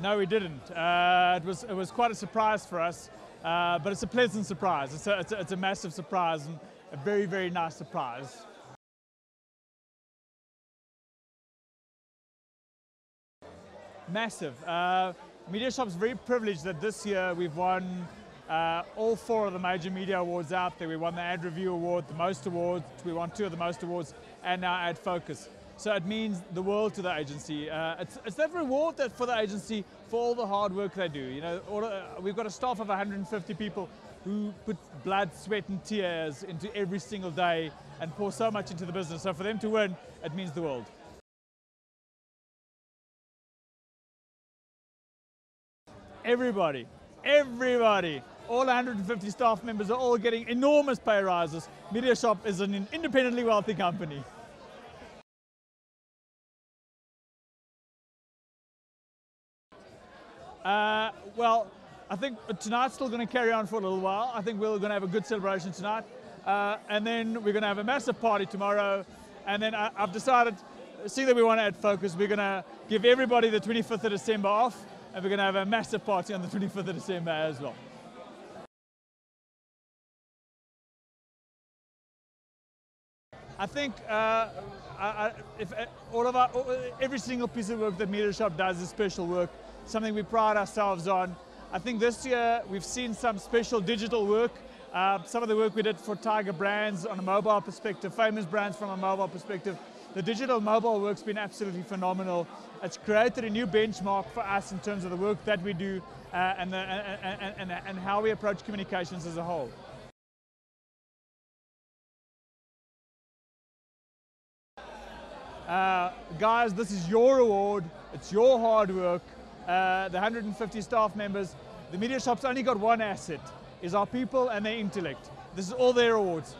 No, we didn't. Uh, it was it was quite a surprise for us, uh, but it's a pleasant surprise. It's a, it's a, it's a massive surprise and a very very nice surprise. Massive. Uh, Media Shop's very privileged that this year we've won uh, all four of the major media awards out there. We won the Ad Review Award, the most awards, we won two of the most awards, and now AdFocus. So it means the world to the agency. Uh, it's, it's that reward that for the agency for all the hard work they do. You know, all, uh, we've got a staff of 150 people who put blood, sweat, and tears into every single day and pour so much into the business. So for them to win, it means the world. Everybody, everybody, all 150 staff members are all getting enormous pay rises. MediaShop is an independently wealthy company. Uh, well, I think tonight's still going to carry on for a little while. I think we're going to have a good celebration tonight. Uh, and then we're going to have a massive party tomorrow. And then I, I've decided, seeing that we want to AdFocus, we're going to give everybody the 25th of December off. And we're going to have a massive party on the 25th of December as well. I think uh, I, if uh, all of our, every single piece of work that Media Shop does is special work, something we pride ourselves on. I think this year we've seen some special digital work. Uh, some of the work we did for Tiger Brands on a mobile perspective, Famous Brands from a mobile perspective. The digital mobile work's been absolutely phenomenal. It's created a new benchmark for us in terms of the work that we do uh, and, the, and, and, and how we approach communications as a whole. Uh, guys, this is your award. It's your hard work. Uh, the 150 staff members, the media shop's only got one asset, is our people and their intellect. This is all their awards.